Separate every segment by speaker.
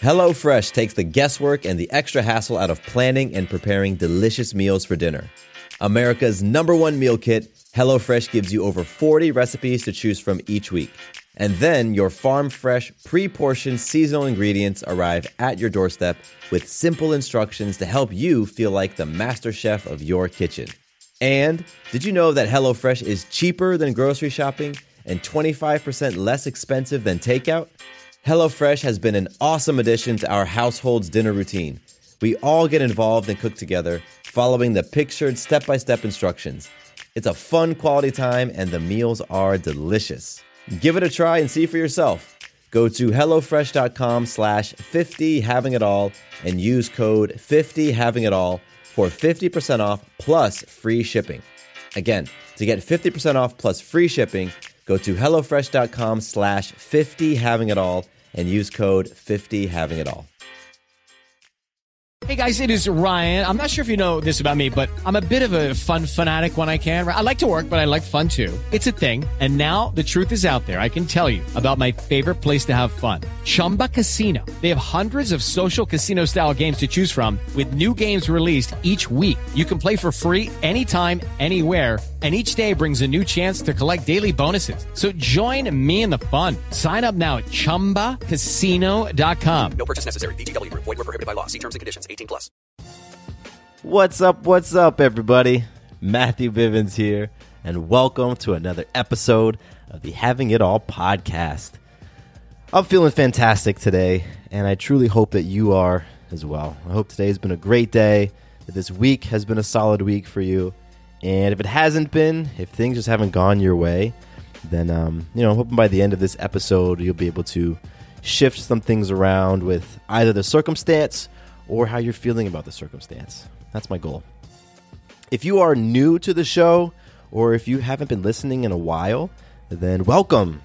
Speaker 1: HelloFresh takes the guesswork and the extra hassle out of planning and preparing delicious meals for dinner. America's number one meal kit, HelloFresh gives you over 40 recipes to choose from each week. And then your farm fresh, pre portioned seasonal ingredients arrive at your doorstep with simple instructions to help you feel like the master chef of your kitchen. And did you know that HelloFresh is cheaper than grocery shopping and 25% less expensive than takeout? HelloFresh has been an awesome addition to our household's dinner routine. We all get involved and cook together, following the pictured step by step instructions. It's a fun quality time, and the meals are delicious. Give it a try and see for yourself. Go to HelloFresh.com slash 50 having it all and use code 50 having it all for 50% off plus free shipping. Again, to get 50% off plus free shipping, go to HelloFresh.com slash 50 having it all and use code 50 having it all.
Speaker 2: Hey guys, it is Ryan. I'm not sure if you know this about me, but I'm a bit of a fun fanatic when I can. I like to work, but I like fun too. It's a thing. And now the truth is out there. I can tell you about my favorite place to have fun Chumba Casino. They have hundreds of social casino style games to choose from, with new games released each week. You can play for free anytime, anywhere and each day brings a new chance to collect daily bonuses. So join me in the fun. Sign up now at ChumbaCasino.com.
Speaker 3: No purchase necessary. VGW Group. Void were prohibited by law. See terms and conditions. 18 plus.
Speaker 1: What's up? What's up, everybody? Matthew Bivens here, and welcome to another episode of the Having It All podcast. I'm feeling fantastic today, and I truly hope that you are as well. I hope today has been a great day, that this week has been a solid week for you. And if it hasn't been, if things just haven't gone your way, then um, you know, I'm hoping by the end of this episode you'll be able to shift some things around with either the circumstance or how you're feeling about the circumstance. That's my goal. If you are new to the show or if you haven't been listening in a while, then welcome.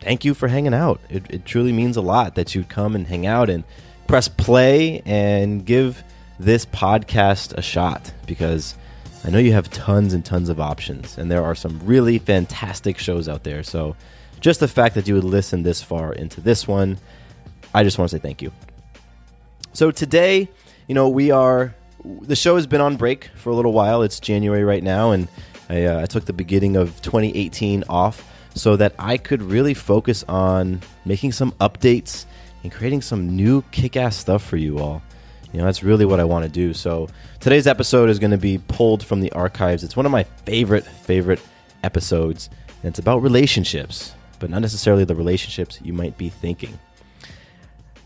Speaker 1: Thank you for hanging out. It, it truly means a lot that you come and hang out and press play and give this podcast a shot because I know you have tons and tons of options, and there are some really fantastic shows out there. So, just the fact that you would listen this far into this one, I just want to say thank you. So, today, you know, we are, the show has been on break for a little while. It's January right now, and I, uh, I took the beginning of 2018 off so that I could really focus on making some updates and creating some new kick ass stuff for you all. You know, that's really what I want to do. So today's episode is going to be pulled from the archives. It's one of my favorite, favorite episodes. And it's about relationships, but not necessarily the relationships you might be thinking.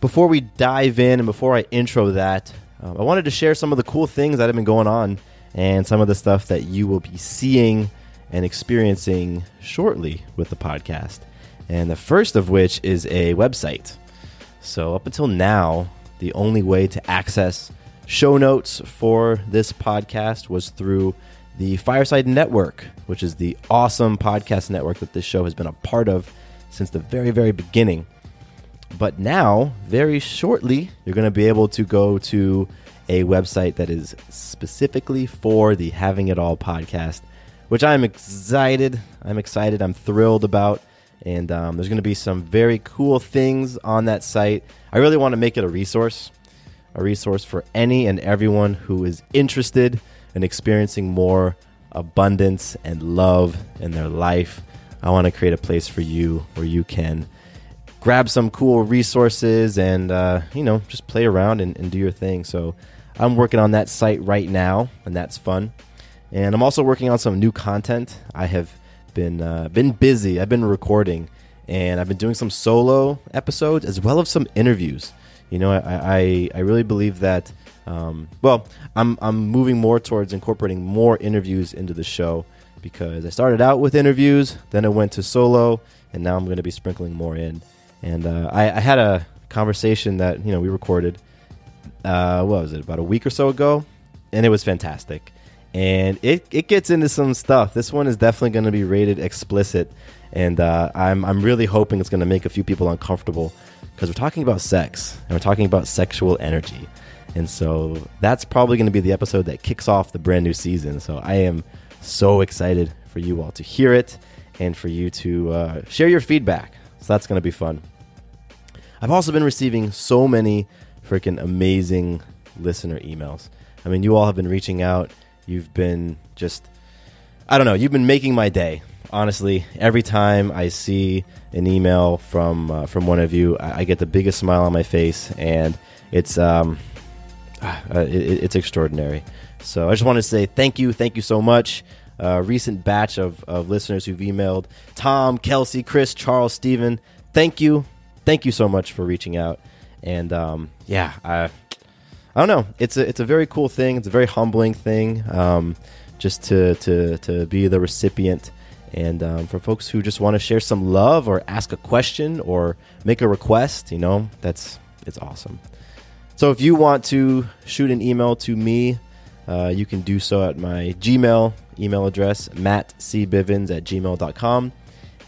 Speaker 1: Before we dive in and before I intro that, uh, I wanted to share some of the cool things that have been going on and some of the stuff that you will be seeing and experiencing shortly with the podcast. And the first of which is a website. So, up until now, the only way to access show notes for this podcast was through the Fireside Network, which is the awesome podcast network that this show has been a part of since the very, very beginning. But now, very shortly, you're going to be able to go to a website that is specifically for the Having It All podcast, which I'm excited. I'm excited. I'm thrilled about. And um, there's going to be some very cool things on that site. I really want to make it a resource, a resource for any and everyone who is interested in experiencing more abundance and love in their life. I want to create a place for you where you can grab some cool resources and, uh, you know, just play around and, and do your thing. So I'm working on that site right now, and that's fun. And I'm also working on some new content. I have been uh, been busy. I've been recording, and I've been doing some solo episodes as well as some interviews. You know, I I, I really believe that. Um, well, I'm I'm moving more towards incorporating more interviews into the show because I started out with interviews, then I went to solo, and now I'm going to be sprinkling more in. And uh, I, I had a conversation that you know we recorded. Uh, what was it? About a week or so ago, and it was fantastic and it, it gets into some stuff. This one is definitely going to be rated explicit, and uh, I'm I'm really hoping it's going to make a few people uncomfortable because we're talking about sex and we're talking about sexual energy, and so that's probably going to be the episode that kicks off the brand new season. So I am so excited for you all to hear it and for you to uh, share your feedback. So that's going to be fun. I've also been receiving so many freaking amazing listener emails. I mean, you all have been reaching out. You've been just, I don't know, you've been making my day. Honestly, every time I see an email from uh, from one of you, I, I get the biggest smile on my face, and it's um, uh, it, it's extraordinary. So I just want to say thank you, thank you so much. Uh, recent batch of, of listeners who've emailed Tom, Kelsey, Chris, Charles, Stephen. Thank you, thank you so much for reaching out. And um, yeah, I I don't know. It's a it's a very cool thing. It's a very humbling thing. Um, just to to to be the recipient. And um, for folks who just want to share some love or ask a question or make a request, you know, that's it's awesome. So if you want to shoot an email to me, uh, you can do so at my Gmail email address, mattcbivens at gmail.com.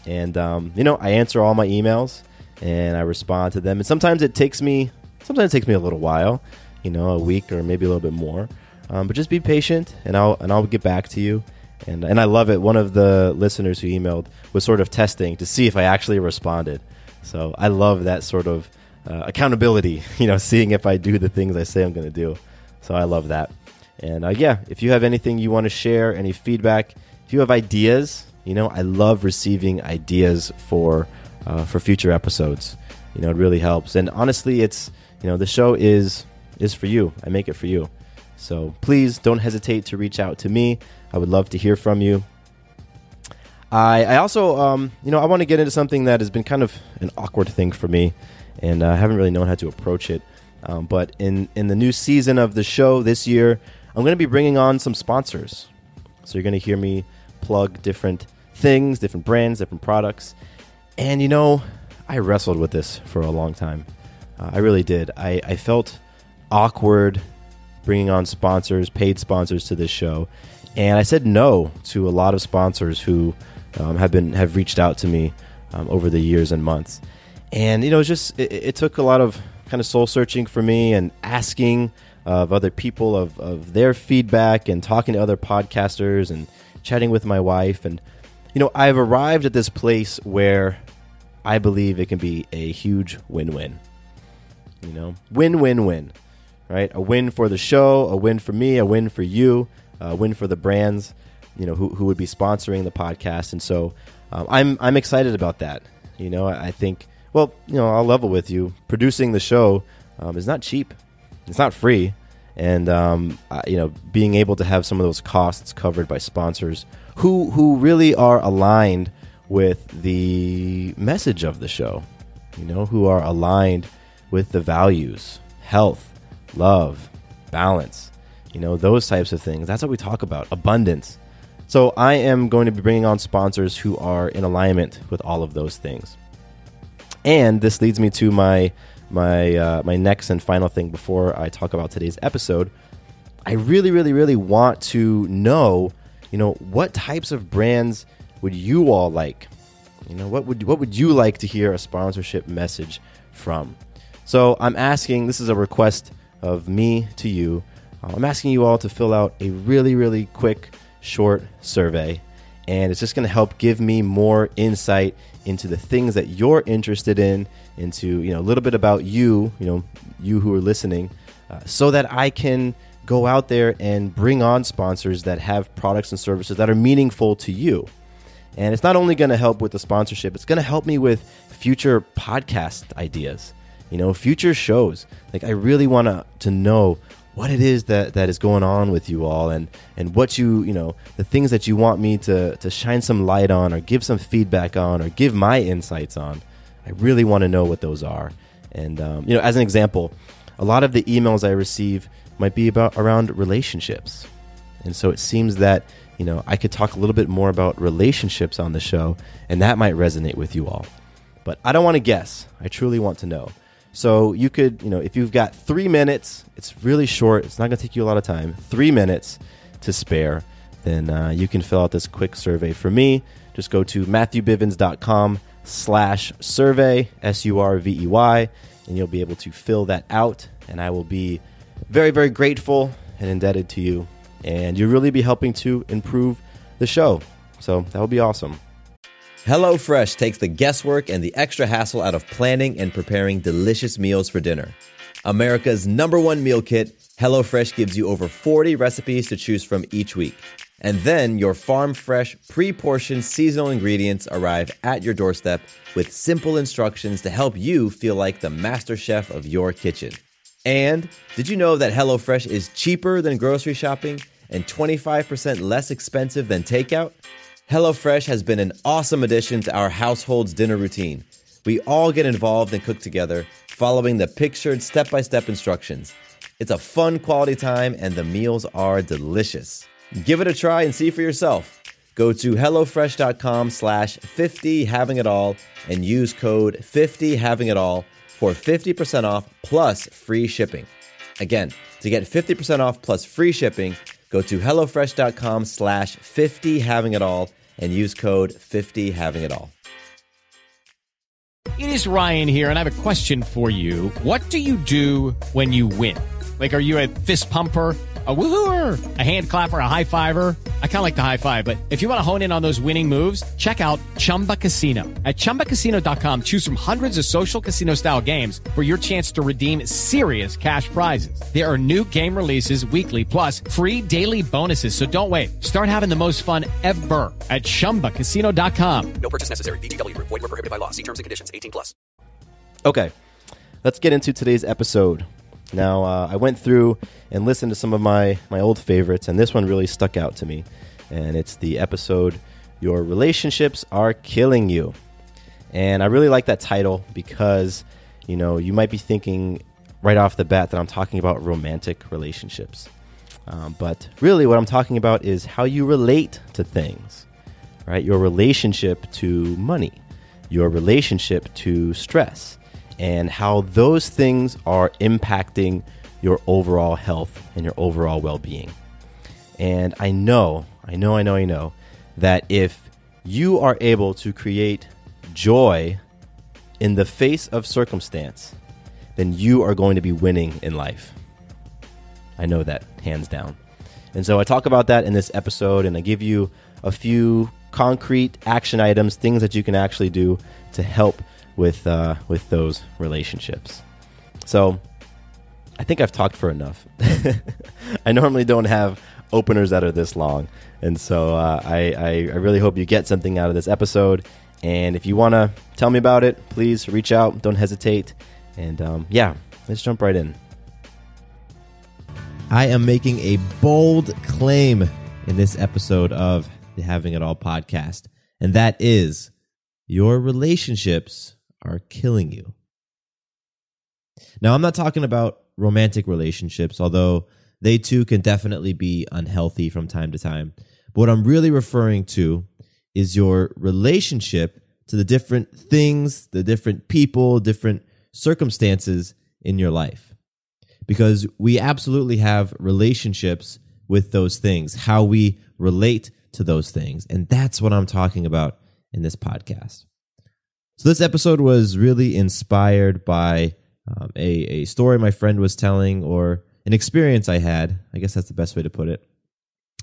Speaker 1: And, um, you know, I answer all my emails and I respond to them. And sometimes it takes me, sometimes it takes me a little while, you know, a week or maybe a little bit more. Um, but just be patient and I'll, and I'll get back to you. And, and I love it. One of the listeners who emailed was sort of testing to see if I actually responded. So I love that sort of uh, accountability, you know, seeing if I do the things I say I'm going to do. So I love that. And uh, yeah, if you have anything you want to share, any feedback, if you have ideas, you know, I love receiving ideas for uh, for future episodes. You know, it really helps. And honestly, it's you know the show is is for you. I make it for you. So please don't hesitate to reach out to me. I would love to hear from you. I, I also, um, you know, I want to get into something that has been kind of an awkward thing for me, and I haven't really known how to approach it. Um, but in in the new season of the show this year, I'm going to be bringing on some sponsors. So you're going to hear me plug different things, different brands, different products. And you know, I wrestled with this for a long time. Uh, I really did. I, I felt awkward bringing on sponsors, paid sponsors to this show, and I said no to a lot of sponsors who um, have been have reached out to me um, over the years and months. And you know, just it, it took a lot of kind of soul searching for me and asking of other people of, of their feedback and talking to other podcasters and chatting with my wife. And you know i've arrived at this place where i believe it can be a huge win-win. You know win-win-win right? A win for the show a win for me a win for you a win for the brands you know who, who would be sponsoring the podcast. And so um, i'm i'm excited about that. You know i, I think well you know i'll level with you. Producing the show um, is not cheap. It's not free, and um, you know, being able to have some of those costs covered by sponsors who who really are aligned with the message of the show, you know, who are aligned with the values, health, love, balance, you know, those types of things. That's what we talk about, abundance. So I am going to be bringing on sponsors who are in alignment with all of those things. And this leads me to my my uh, my next and final thing before I talk about today's episode, I really, really, really want to know, you know, what types of brands would you all like? You know, what would what would you like to hear a sponsorship message from? So I'm asking. This is a request of me to you. Uh, I'm asking you all to fill out a really, really quick, short survey, and it's just going to help give me more insight into the things that you're interested in into you know a little bit about you, you know, you who are listening, uh, so that I can go out there and bring on sponsors that have products and services that are meaningful to you. And it's not only going to help with the sponsorship, it's going to help me with future podcast ideas, you know, future shows. Like I really want to to know what it is that, that is going on with you all and, and what you, you know, the things that you want me to, to shine some light on or give some feedback on or give my insights on. I really want to know what those are. And um, you know, as an example, a lot of the emails I receive might be about around relationships, and so it seems that you know I could talk a little bit more about relationships on the show, and that might resonate with you all. But I don't want to guess. I truly want to know. So you could, you know, if you've got three minutes, it's really short. It's not going to take you a lot of time. Three minutes to spare, then uh, you can fill out this quick survey for me. Just go to matthewbivens.com slash survey, S U R V E Y, and you'll be able to fill that out. And I will be very, very grateful and indebted to you. And you'll really be helping to improve the show. So that would be awesome. HelloFresh takes the guesswork and the extra hassle out of planning and preparing delicious meals for dinner. America's number one meal kit, HelloFresh gives you over 40 recipes to choose from each week. And then your farm fresh, pre portioned seasonal ingredients arrive at your doorstep with simple instructions to help you feel like the master chef of your kitchen. And did you know that HelloFresh is cheaper than grocery shopping and 25% less expensive than takeout? HelloFresh has been an awesome addition to our household's dinner routine. We all get involved and cook together, following the pictured step by step instructions. It's a fun quality time, and the meals are delicious. Give it a try and see for yourself. Go to HelloFresh.com slash 50 having it all and use code 50 having it all for 50% off plus free shipping. Again, to get 50% off plus free shipping, go to HelloFresh.com slash 50 having it all and use code 50 having it all.
Speaker 2: It is Ryan here, and I have a question for you. What do you do when you win? Like, are you a fist pumper? A woohooer, a hand clapper, a high fiver. I kind of like the high five, but if you want to hone in on those winning moves, check out Chumba Casino. At ChumbaCasino.com, choose from hundreds of social casino style games for your chance to redeem serious cash prizes. There are new game releases weekly, plus free daily bonuses. So don't wait. Start having the most fun ever at ChumbaCasino.com.
Speaker 3: No purchase necessary. VGW Group. Void were prohibited by law. See terms and conditions. 18 plus.
Speaker 1: Okay, let's get into today's episode. Now, uh, I went through and listened to some of my, my old favorites, and this one really stuck out to me. And it's the episode, Your Relationships Are Killing You. And I really like that title because, you know, you might be thinking right off the bat that I'm talking about romantic relationships. Um, but really, what I'm talking about is how you relate to things, right? Your relationship to money, your relationship to stress, and how those things are impacting your overall health and your overall well being. And I know, I know, I know, I know that if you are able to create joy in the face of circumstance, then you are going to be winning in life. I know that hands down. And so I talk about that in this episode, and I give you a few concrete action items, things that you can actually do to help with uh, with those relationships. So I think I've talked for enough. I normally don't have openers that are this long, and so uh, I, I I really hope you get something out of this episode. And if you want to tell me about it, please reach out. Don't hesitate. And um, yeah, let's jump right in. I am making a bold claim in this episode of the Having It All podcast, and that is your relationships are killing you. Now, I'm not talking about romantic relationships, although they too can definitely be unhealthy from time to time. But what I'm really referring to is your relationship to the different things, the different people, different circumstances in your life because we absolutely have relationships with those things, how we relate to those things. And that's what I'm talking about in this podcast. So, this episode was really inspired by um, a, a story my friend was telling or an experience I had. I guess that's the best way to put it.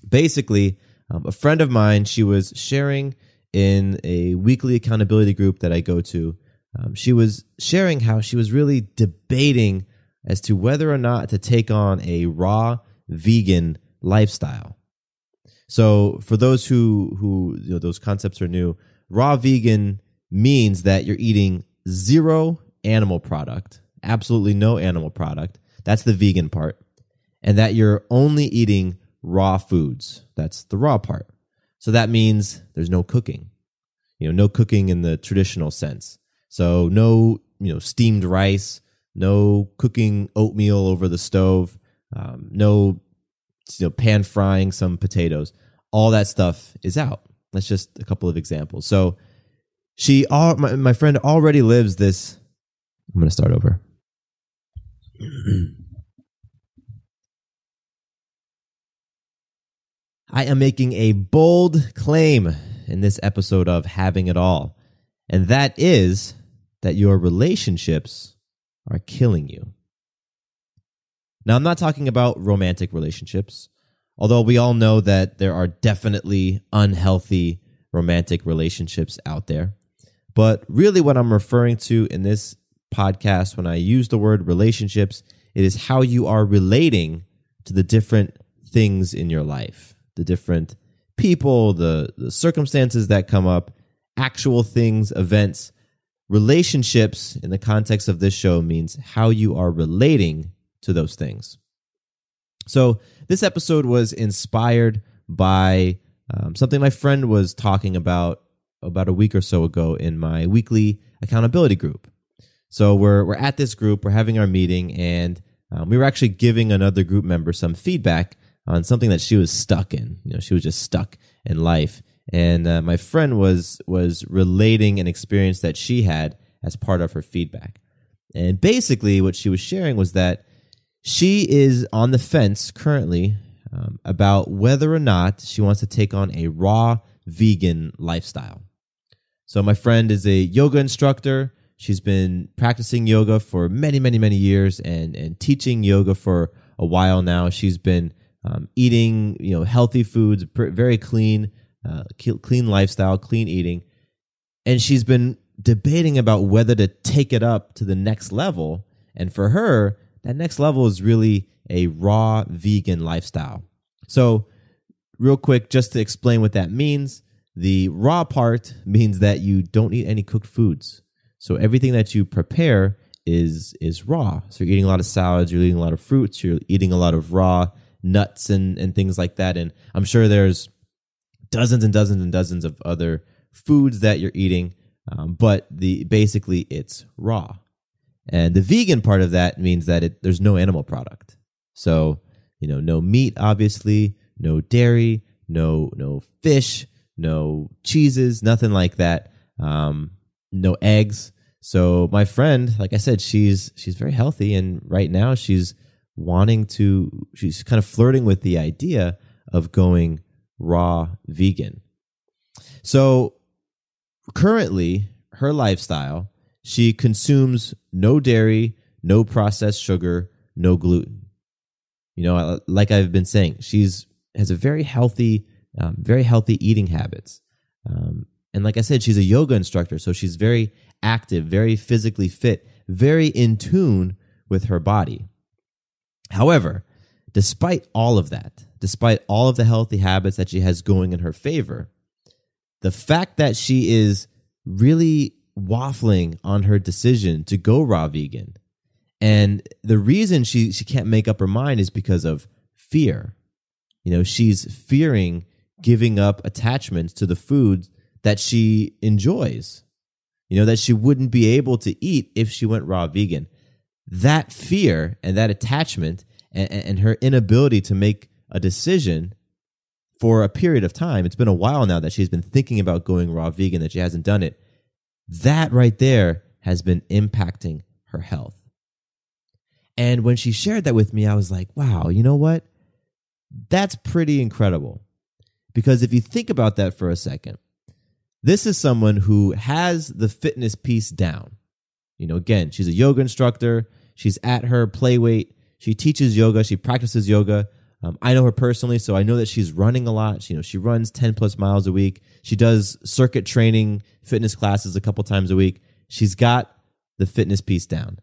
Speaker 1: Basically, um, a friend of mine, she was sharing in a weekly accountability group that I go to. Um, she was sharing how she was really debating as to whether or not to take on a raw vegan lifestyle. So, for those who who you know, those concepts are new, raw vegan means that you're eating zero animal product, absolutely no animal product. That's the vegan part, and that you're only eating raw foods. That's the raw part. So that means there's no cooking. You know, no cooking in the traditional sense. So no, you know, steamed rice, no cooking oatmeal over the stove, um, no you know, pan frying some potatoes. All that stuff is out. That's just a couple of examples. So she, all, my, my friend already lives this. I'm going to start over. I am making a bold claim in this episode of Having It All, and that is that your relationships are killing you. Now, I'm not talking about romantic relationships, although we all know that there are definitely unhealthy romantic relationships out there. But really, what I'm referring to in this podcast, when I use the word relationships, it is how you are relating to the different things in your life, the different people, the, the circumstances that come up, actual things, events. Relationships, in the context of this show, means how you are relating to those things. So, this episode was inspired by um, something my friend was talking about about a week or so ago in my weekly accountability group. So we're we're at this group, we're having our meeting, and um, we were actually giving another group member some feedback on something that she was stuck in. You know, she was just stuck in life, and uh, my friend was was relating an experience that she had as part of her feedback. And basically, what she was sharing was that she is on the fence currently um, about whether or not she wants to take on a raw vegan lifestyle. So, my friend is a yoga instructor. She's been practicing yoga for many, many, many years and, and teaching yoga for a while now. She's been um, eating, you know, healthy foods, very clean, uh, clean lifestyle, clean eating, and she's been debating about whether to take it up to the next level. And for her, that next level is really a raw vegan lifestyle. So, real quick, just to explain what that means, the raw part means that you don't eat any cooked foods. So everything that you prepare is is raw. So you're eating a lot of salads, you're eating a lot of fruits, you're eating a lot of raw nuts and and things like that. And I'm sure there's dozens and dozens and dozens of other foods that you're eating, um, but the basically it's raw. And the vegan part of that means that it, there's no animal product. So, you know, no meat, obviously, no dairy, no, no fish, no cheeses, nothing like that. Um, no eggs. So my friend, like I said, she's, she's very healthy. And right now she's wanting to, she's kind of flirting with the idea of going raw vegan. So currently her lifestyle she consumes no dairy, no processed sugar, no gluten. You know, like I've been saying, she's has a very healthy, um, very healthy eating habits. Um, and like I said, she's a yoga instructor, so she's very active, very physically fit, very in tune with her body. However, despite all of that, despite all of the healthy habits that she has going in her favor, the fact that she is really waffling on her decision to go raw vegan. And the reason she, she can't make up her mind is because of fear. You know, she's fearing giving up attachments to the foods that she enjoys, you know, that she wouldn't be able to eat if she went raw vegan. That fear and that attachment and, and her inability to make a decision for a period of time, it's been a while now that she's been thinking about going raw vegan, that she hasn't done it that right there has been impacting her health. And when she shared that with me, I was like, wow, you know what? That's pretty incredible. Because if you think about that for a second, this is someone who has the fitness piece down. You know, again, she's a yoga instructor. She's at her play weight. She teaches yoga. She practices yoga. Um, I know her personally, so I know that she's running a lot. She, you know, she runs 10 plus miles a week. She does circuit training, fitness classes a couple times a week. She's got the fitness piece down.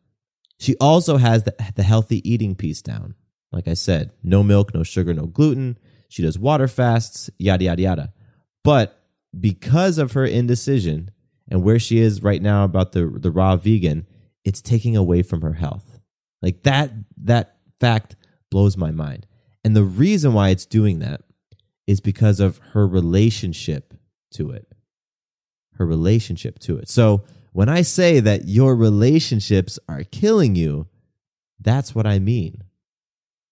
Speaker 1: She also has the, the healthy eating piece down. Like I said, no milk, no sugar, no gluten. She does water fasts, yada, yada, yada. But because of her indecision and where she is right now about the, the raw vegan, it's taking away from her health. Like that, that fact blows my mind. And the reason why it's doing that is because of her relationship to it. Her relationship to it. So when I say that your relationships are killing you, that's what I mean.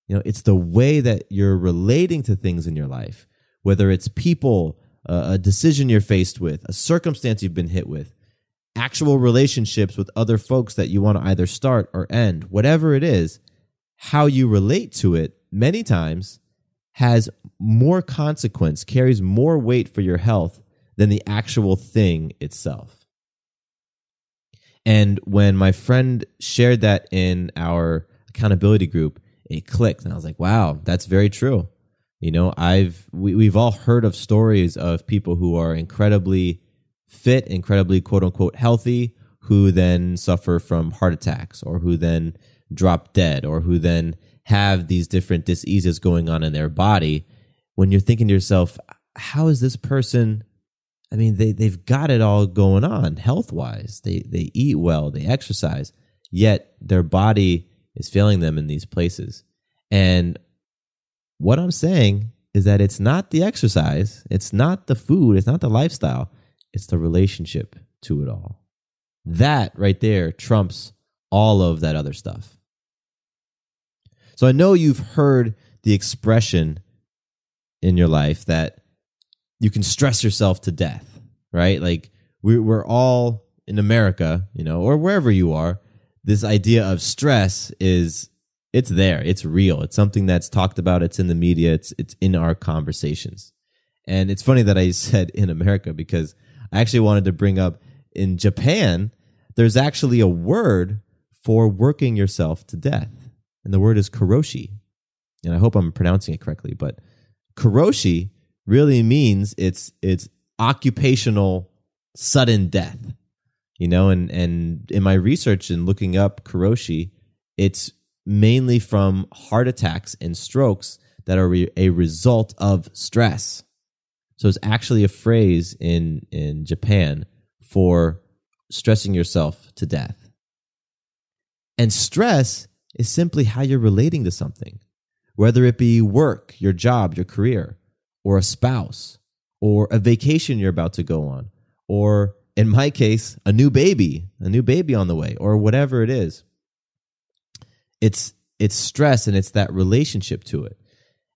Speaker 1: You know, it's the way that you're relating to things in your life, whether it's people, uh, a decision you're faced with, a circumstance you've been hit with, actual relationships with other folks that you want to either start or end, whatever it is, how you relate to it many times has more consequence, carries more weight for your health than the actual thing itself. And when my friend shared that in our accountability group, it clicked. And I was like, wow, that's very true. You know, I've we, we've all heard of stories of people who are incredibly fit, incredibly quote unquote healthy, who then suffer from heart attacks or who then drop dead or who then have these different diseases going on in their body. When you're thinking to yourself, how is this person? I mean, they, they've got it all going on health wise. They, they eat well, they exercise, yet their body is failing them in these places. And what I'm saying is that it's not the exercise, it's not the food, it's not the lifestyle, it's the relationship to it all. That right there trumps all of that other stuff. So I know you've heard the expression in your life that you can stress yourself to death, right? Like we're, we're all in America, you know, or wherever you are, this idea of stress is it's there. It's real. It's something that's talked about. It's in the media. It's it's in our conversations. And it's funny that I said in America because I actually wanted to bring up in Japan, there's actually a word for working yourself to death. And the word is karoshi. And I hope I'm pronouncing it correctly, but karoshi really means it's it's occupational sudden death. You know, and and in my research and looking up karoshi, it's mainly from heart attacks and strokes that are re- a result of stress. So it's actually a phrase in, in Japan for stressing yourself to death. And stress is simply how you're relating to something, whether it be work, your job, your career, or a spouse, or a vacation you're about to go on, or in my case, a new baby, a new baby on the way, or whatever it is it's it's stress and it's that relationship to it.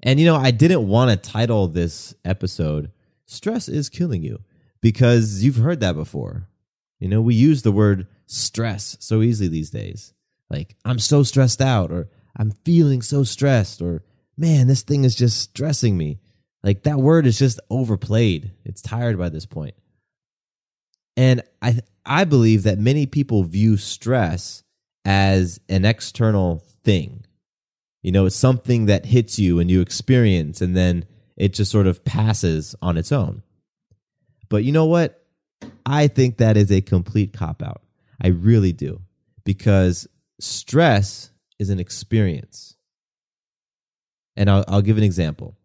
Speaker 1: And you know, I didn't want to title this episode "Stress is Killing You" because you've heard that before. You know, we use the word stress so easily these days. Like, I'm so stressed out, or I'm feeling so stressed, or man, this thing is just stressing me. Like, that word is just overplayed. It's tired by this point. And I, I believe that many people view stress as an external thing. You know, it's something that hits you and you experience, and then it just sort of passes on its own. But you know what? I think that is a complete cop out. I really do. Because stress is an experience. And I'll, I'll give an example.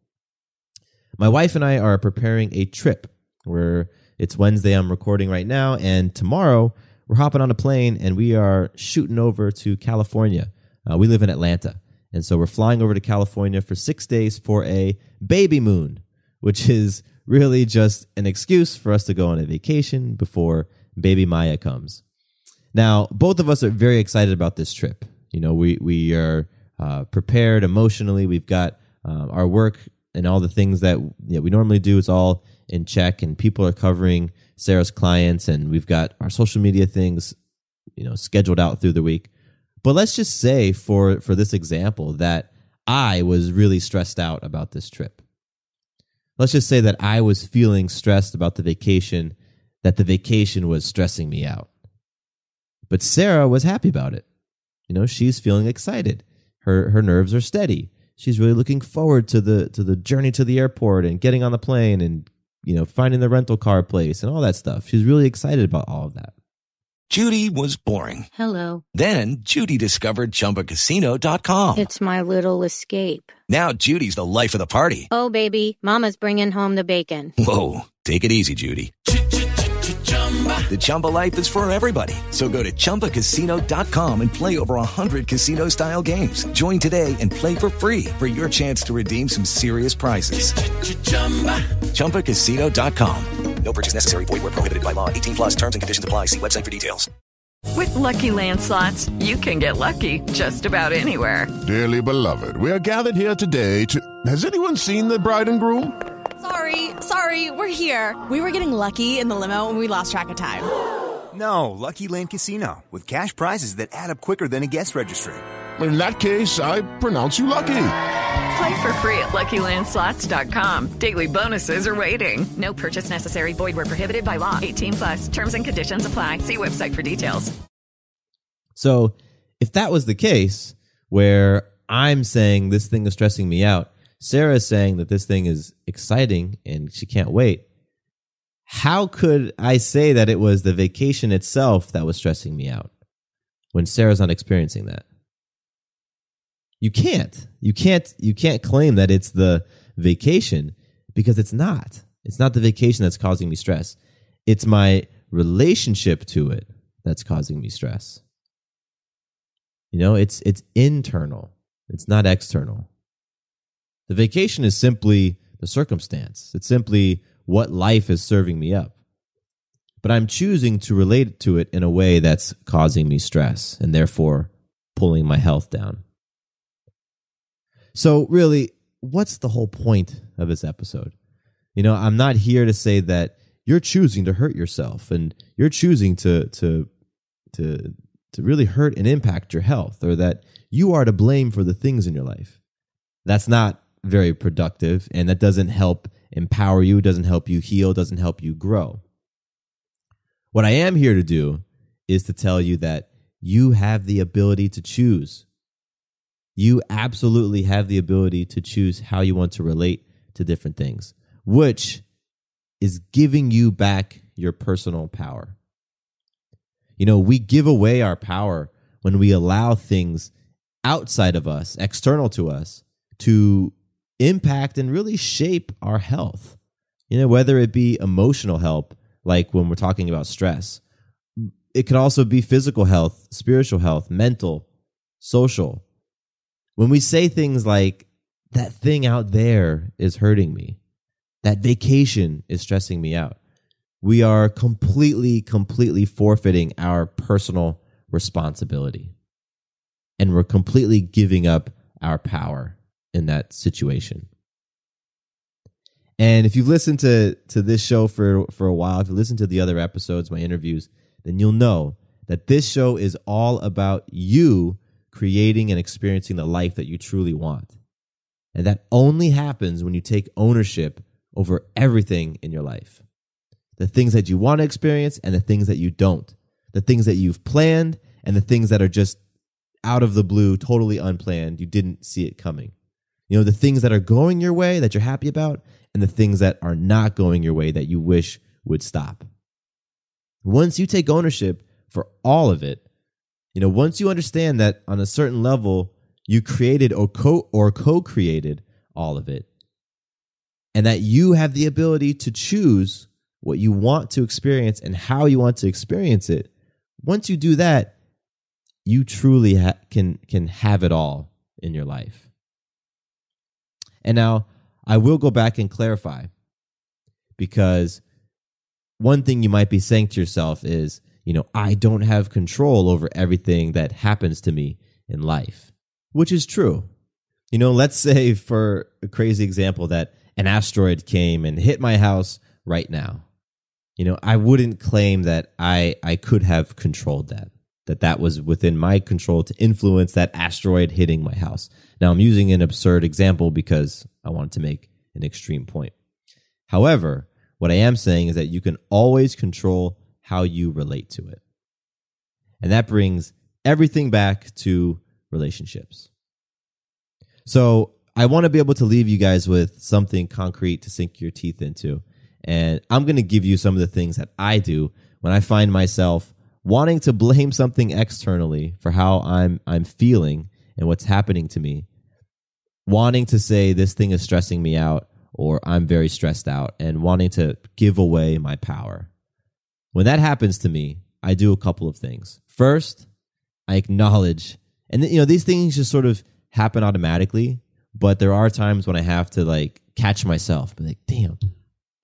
Speaker 1: My wife and I are preparing a trip where it's Wednesday, I'm recording right now, and tomorrow we're hopping on a plane and we are shooting over to California. Uh, we live in Atlanta. And so we're flying over to California for six days for a baby moon, which is really just an excuse for us to go on a vacation before baby Maya comes. Now, both of us are very excited about this trip. You know, we, we are uh, prepared emotionally. We've got uh, our work and all the things that you know, we normally do is all in check, and people are covering Sarah's clients, and we've got our social media things, you know, scheduled out through the week. But let's just say for for this example that I was really stressed out about this trip. Let's just say that I was feeling stressed about the vacation, that the vacation was stressing me out. But Sarah was happy about it. You know, she's feeling excited. Her her nerves are steady. She's really looking forward to the to the journey to the airport and getting on the plane and you know, finding the rental car place and all that stuff. She's really excited about all of that.
Speaker 4: Judy was boring.
Speaker 5: Hello.
Speaker 4: Then Judy discovered ChumbaCasino.com.
Speaker 5: It's my little escape.
Speaker 4: Now Judy's the life of the party.
Speaker 5: Oh, baby, Mama's bringing home the bacon.
Speaker 4: Whoa, take it easy, Judy. The Chumba life is for everybody. So go to ChumbaCasino.com and play over 100 casino style games. Join today and play for free for your chance to redeem some serious prizes. ChumbaCasino.com.
Speaker 3: No purchase necessary. Void where prohibited by law. 18 plus terms and conditions apply. See website for details.
Speaker 6: With Lucky Land slots, you can get lucky just about anywhere.
Speaker 7: Dearly beloved, we are gathered here today to. Has anyone seen the bride and groom?
Speaker 8: Sorry, sorry, we're here. We were getting lucky in the limo and we lost track of time.
Speaker 9: No, Lucky Land Casino, with cash prizes that add up quicker than a guest registry.
Speaker 7: In that case, I pronounce you lucky.
Speaker 6: Play for free at LuckyLandSlots.com. Daily bonuses are waiting. No purchase necessary. Void where prohibited by law. 18 plus. Terms and conditions apply. See website for details.
Speaker 1: So, if that was the case, where I'm saying this thing is stressing me out, Sarah is saying that this thing is exciting and she can't wait. How could I say that it was the vacation itself that was stressing me out when Sarah's not experiencing that? You can't. You can't you can't claim that it's the vacation because it's not. It's not the vacation that's causing me stress. It's my relationship to it that's causing me stress. You know, it's it's internal. It's not external. The vacation is simply the circumstance. It's simply what life is serving me up. But I'm choosing to relate to it in a way that's causing me stress and therefore pulling my health down. So, really, what's the whole point of this episode? You know, I'm not here to say that you're choosing to hurt yourself and you're choosing to to to to really hurt and impact your health or that you are to blame for the things in your life. That's not very productive and that doesn't help empower you, doesn't help you heal, doesn't help you grow. What I am here to do is to tell you that you have the ability to choose. You absolutely have the ability to choose how you want to relate to different things, which is giving you back your personal power. You know, we give away our power when we allow things outside of us, external to us, to impact and really shape our health. You know, whether it be emotional help, like when we're talking about stress, it could also be physical health, spiritual health, mental, social. When we say things like, that thing out there is hurting me, that vacation is stressing me out, we are completely, completely forfeiting our personal responsibility. And we're completely giving up our power in that situation. And if you've listened to, to this show for, for a while, if you listen to the other episodes, my interviews, then you'll know that this show is all about you creating and experiencing the life that you truly want. And that only happens when you take ownership over everything in your life the things that you want to experience and the things that you don't, the things that you've planned and the things that are just out of the blue, totally unplanned. You didn't see it coming. You know, the things that are going your way that you're happy about and the things that are not going your way that you wish would stop. Once you take ownership for all of it, you know, once you understand that on a certain level, you created or co or co-created all of it, and that you have the ability to choose what you want to experience and how you want to experience it. Once you do that, you truly ha- can can have it all in your life. And now I will go back and clarify because one thing you might be saying to yourself is, you know, I don't have control over everything that happens to me in life, which is true. You know, let's say for a crazy example that an asteroid came and hit my house right now. You know, I wouldn't claim that I I could have controlled that. That that was within my control to influence that asteroid hitting my house. Now I'm using an absurd example because I wanted to make an extreme point. However, what I am saying is that you can always control how you relate to it. And that brings everything back to relationships. So I want to be able to leave you guys with something concrete to sink your teeth into. And I'm going to give you some of the things that I do when I find myself wanting to blame something externally for how I'm I'm feeling and what's happening to me. Wanting to say this thing is stressing me out or I'm very stressed out and wanting to give away my power. When that happens to me, I do a couple of things. First, I acknowledge and you know these things just sort of happen automatically, but there are times when I have to like catch myself, be like, "Damn,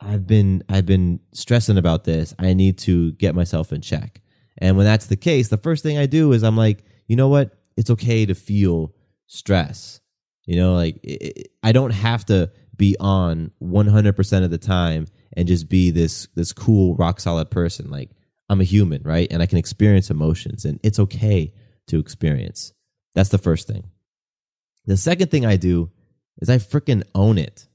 Speaker 1: I've been I've been stressing about this. I need to get myself in check. And when that's the case, the first thing I do is I'm like, you know what? It's okay to feel stress. You know, like it, I don't have to be on 100% of the time and just be this this cool rock solid person. Like I'm a human, right? And I can experience emotions and it's okay to experience. That's the first thing. The second thing I do is I freaking own it.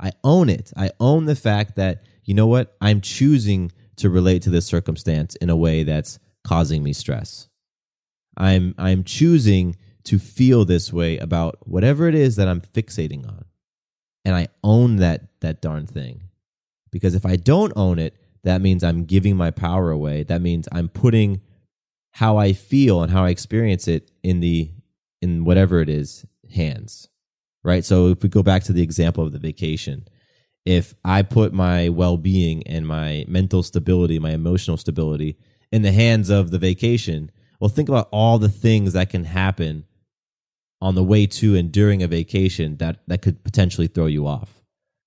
Speaker 1: I own it. I own the fact that, you know what? I'm choosing to relate to this circumstance in a way that's causing me stress. I'm I'm choosing to feel this way about whatever it is that I'm fixating on. and I own that that darn thing. Because if I don't own it, that means I'm giving my power away. That means I'm putting how I feel and how I experience it in the in whatever it is hands. Right? So if we go back to the example of the vacation, if I put my well-being and my mental stability, my emotional stability in the hands of the vacation, well think about all the things that can happen on the way to and during a vacation that that could potentially throw you off.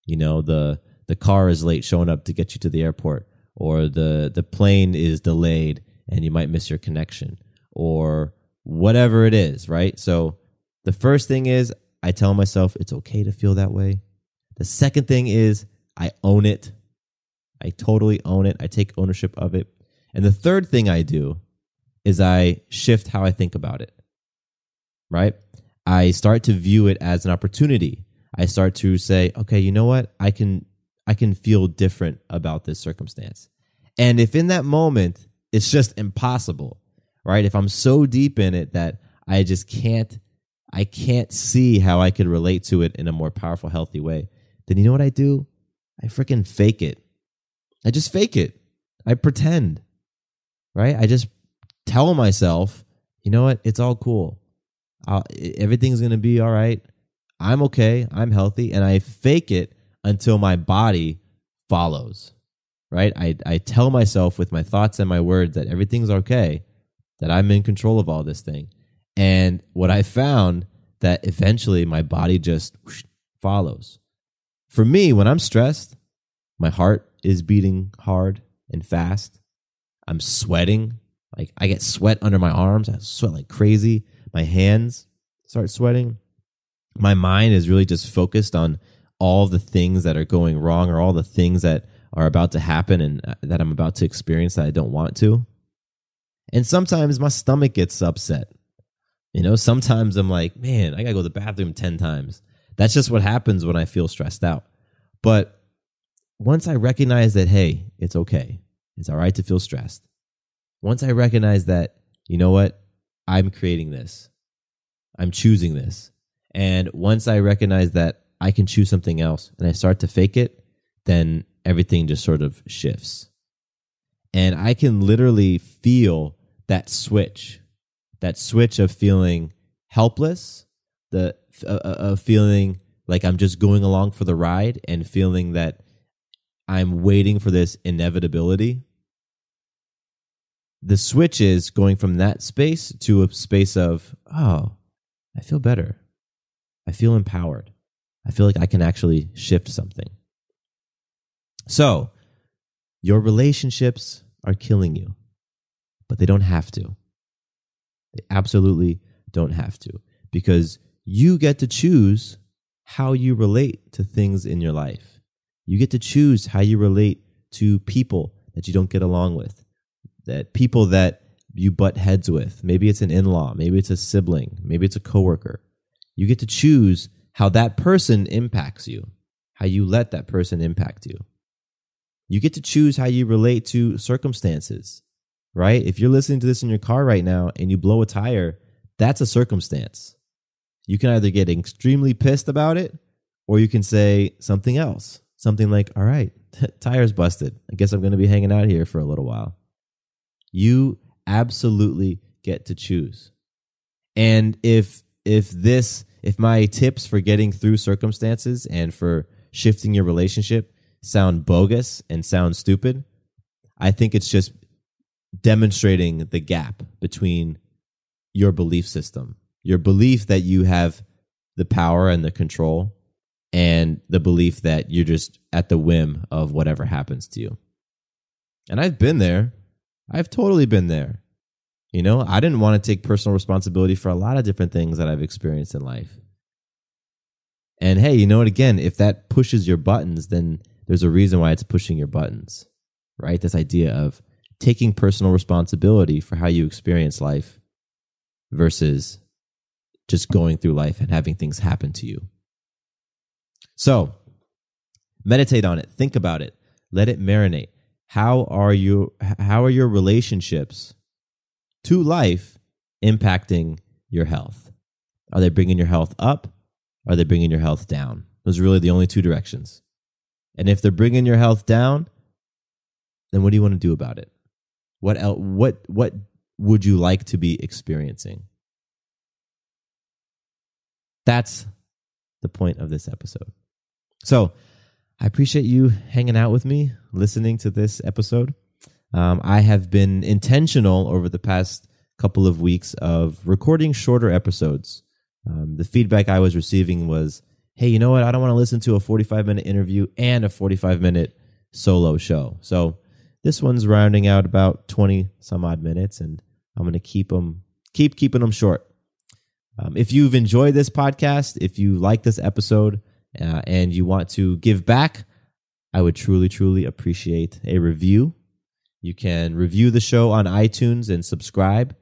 Speaker 1: You know, the the car is late showing up to get you to the airport or the the plane is delayed and you might miss your connection or whatever it is, right? So the first thing is I tell myself it's okay to feel that way. The second thing is I own it. I totally own it. I take ownership of it. And the third thing I do is I shift how I think about it. Right? I start to view it as an opportunity. I start to say, okay, you know what? I can I can feel different about this circumstance. And if in that moment it's just impossible, right? If I'm so deep in it that I just can't I can't see how I could relate to it in a more powerful, healthy way, then you know what I do? I freaking fake it. I just fake it. I pretend, right? I just tell myself, you know what? It's all cool. I'll, everything's going to be all right. I'm okay. I'm healthy. And I fake it until my body follows, right? I, I tell myself with my thoughts and my words that everything's okay, that I'm in control of all this thing. And what I found that eventually my body just whoosh, follows. For me, when I'm stressed, my heart is beating hard and fast. I'm sweating. Like I get sweat under my arms. I sweat like crazy. My hands start sweating. My mind is really just focused on all the things that are going wrong or all the things that are about to happen and uh, that I'm about to experience that I don't want to. And sometimes my stomach gets upset. You know, sometimes I'm like, man, I gotta go to the bathroom 10 times. That's just what happens when I feel stressed out. But once I recognize that, hey, it's okay, it's all right to feel stressed. Once I recognize that, you know what, I'm creating this, I'm choosing this. And once I recognize that I can choose something else and I start to fake it, then everything just sort of shifts. And I can literally feel that switch, that switch of feeling helpless, the uh, of feeling like I'm just going along for the ride and feeling that I'm waiting for this inevitability. The switch is going from that space to a space of, oh, I feel better. I feel empowered. I feel like I can actually shift something. So, your relationships are killing you, but they don't have to. They absolutely don't have to because you get to choose how you relate to things in your life. You get to choose how you relate to people that you don't get along with, that people that you butt heads with. Maybe it's an in law, maybe it's a sibling, maybe it's a coworker. You get to choose how that person impacts you, how you let that person impact you. You get to choose how you relate to circumstances, right? If you're listening to this in your car right now and you blow a tire, that's a circumstance. You can either get extremely pissed about it or you can say something else. Something like, all right, tire's busted. I guess I'm going to be hanging out here for a little while. You absolutely get to choose. And if if this if my tips for getting through circumstances and for shifting your relationship sound bogus and sound stupid, I think it's just demonstrating the gap between your belief system, your belief that you have the power and the control, and the belief that you're just at the whim of whatever happens to you. And I've been there. I've totally been there. You know, I didn't want to take personal responsibility for a lot of different things that I've experienced in life. And hey, you know what? Again, if that pushes your buttons, then there's a reason why it's pushing your buttons, right? This idea of taking personal responsibility for how you experience life versus just going through life and having things happen to you. So, meditate on it, think about it, let it marinate. How are you how are your relationships to life impacting your health? Are they bringing your health up are they bringing your health down? Those are really the only two directions. And if they're bringing your health down, then what do you want to do about it? What el what what would you like to be experiencing? That's the point of this episode. So, I appreciate you hanging out with me, listening to this episode. Um, I have been intentional over the past couple of weeks of recording shorter episodes. Um, the feedback I was receiving was, hey, you know what? I don't want to listen to a 45 minute interview and a 45 minute solo show. So this one's rounding out about 20 some odd minutes, and I'm going to keep them, keep keeping them short. Um, if you've enjoyed this podcast, if you like this episode, uh, and you want to give back, I would truly, truly appreciate a review. You can review the show on iTunes and subscribe.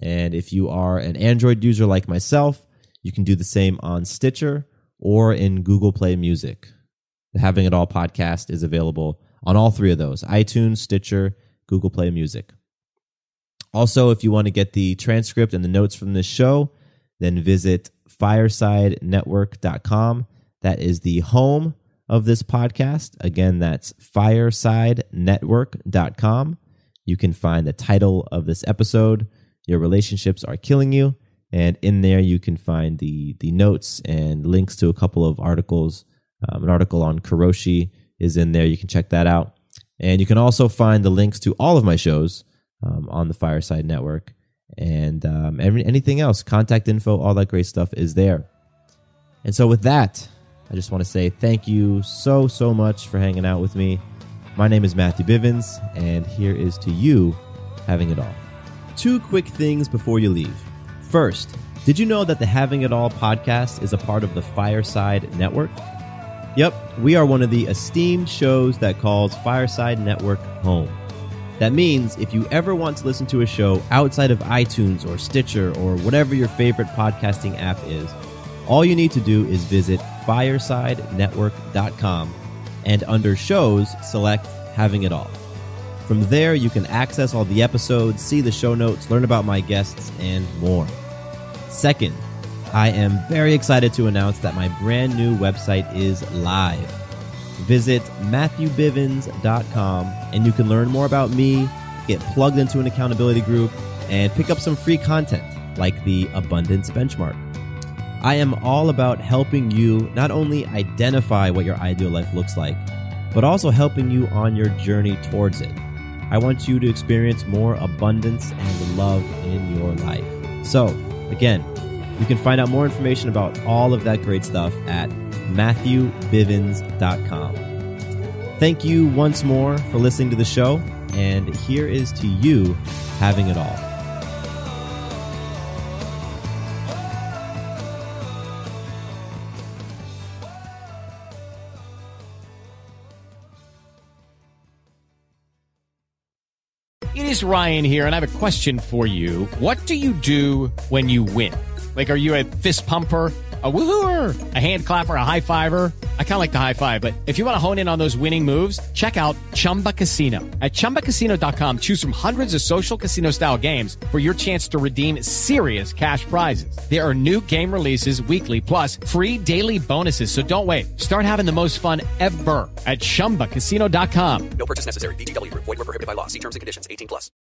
Speaker 1: And if you are an Android user like myself, you can do the same on Stitcher or in Google Play Music. The Having It All podcast is available on all three of those iTunes, Stitcher, Google Play Music. Also, if you want to get the transcript and the notes from this show, then visit firesidenetwork.com that is the home of this podcast. Again, that's firesidenetwork.com. You can find the title of this episode, Your Relationships Are Killing You. And in there, you can find the, the notes and links to a couple of articles. Um, an article on Karoshi is in there. You can check that out. And you can also find the links to all of my shows um, on the Fireside Network. And um, every, anything else, contact info, all that great stuff is there. And so, with that, I just want to say thank you so, so much for hanging out with me. My name is Matthew Bivens, and here is to you having it all. Two quick things before you leave. First, did you know that the Having It All podcast is a part of the Fireside Network? Yep, we are one of the esteemed shows that calls Fireside Network home. That means if you ever want to listen to a show outside of iTunes or Stitcher or whatever your favorite podcasting app is, all you need to do is visit firesidenetwork.com and under shows, select Having It All. From there, you can access all the episodes, see the show notes, learn about my guests, and more. Second, I am very excited to announce that my brand new website is live. Visit MatthewBivens.com and you can learn more about me, get plugged into an accountability group, and pick up some free content like the Abundance Benchmark. I am all about helping you not only identify what your ideal life looks like, but also helping you on your journey towards it. I want you to experience more abundance and love in your life. So, again, you can find out more information about all of that great stuff at MatthewBivens.com. Thank you once more for listening to the show, and here is to you having it all.
Speaker 2: It is Ryan here, and I have a question for you. What do you do when you win? Like, are you a fist pumper? A woohooer, a hand clapper, a high fiver. I kind of like the high five, but if you want to hone in on those winning moves, check out Chumba Casino. At ChumbaCasino.com, choose from hundreds of social casino style games for your chance to redeem serious cash prizes. There are new game releases weekly, plus free daily bonuses. So don't wait. Start having the most fun ever at ChumbaCasino.com.
Speaker 3: No purchase necessary. Group. Void were prohibited by law. See terms and conditions. 18 plus.